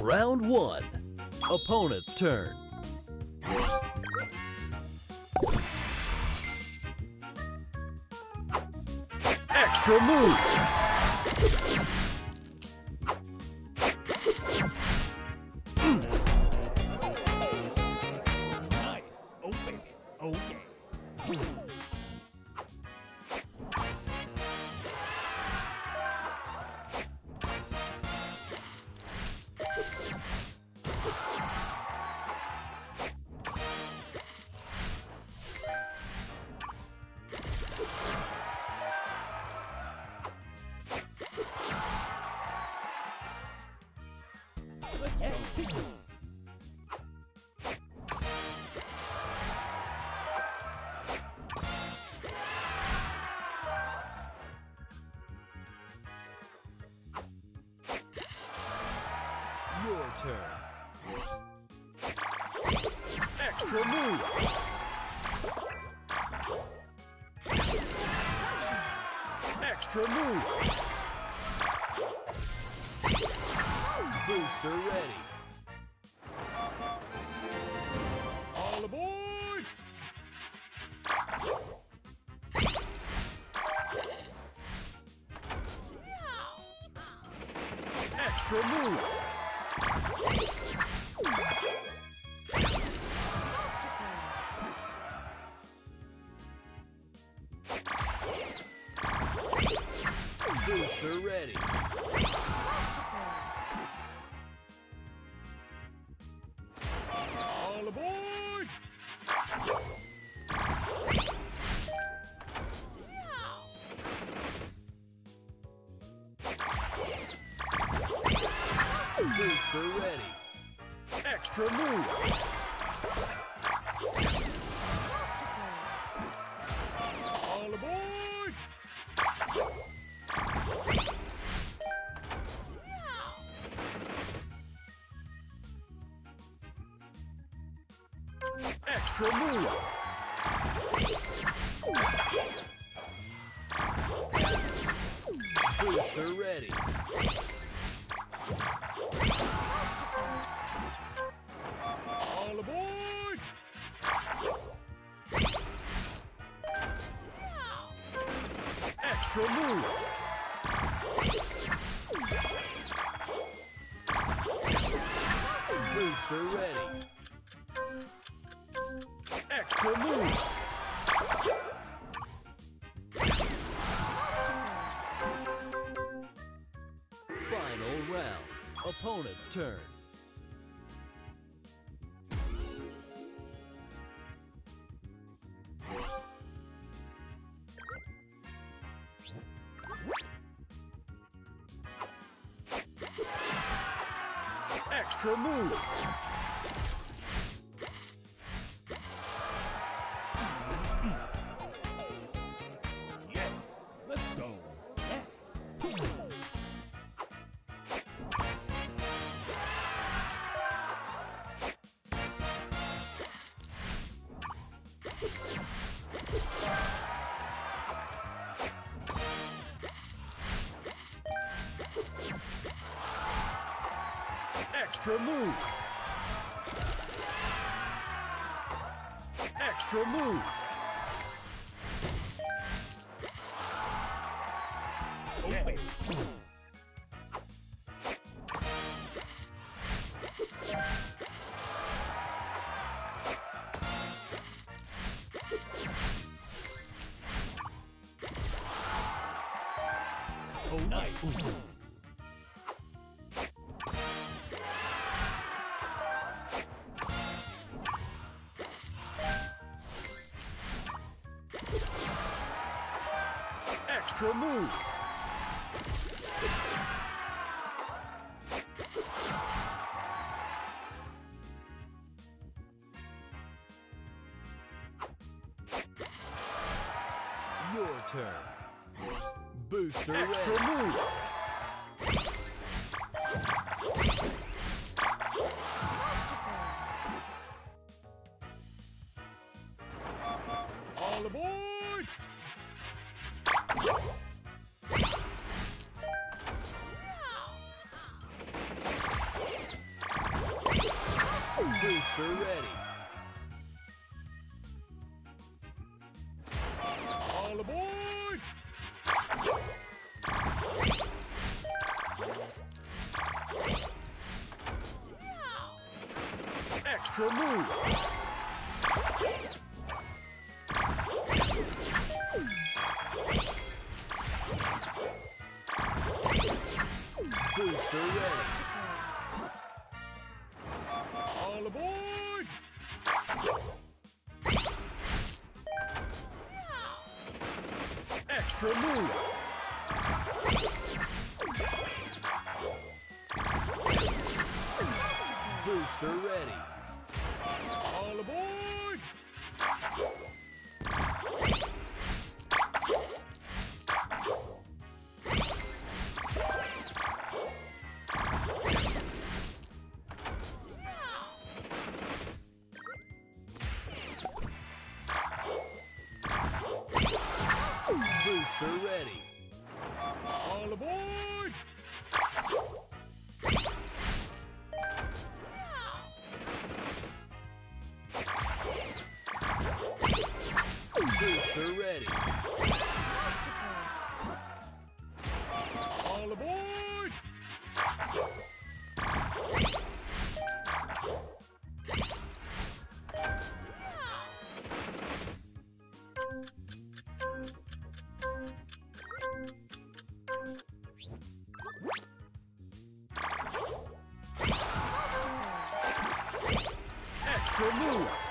Round one. Opponent's turn. Extra move you Extra move. Booster ready. All aboard! Extra move. Extra move. All aboard! Extra move. Booster ready. Final round. Opponent's turn. Extra move. Extra move. Extra move. Oh. Nice. Extra move. Your turn. Booster extra move. Extra move. Booster ready. All aboard! Move.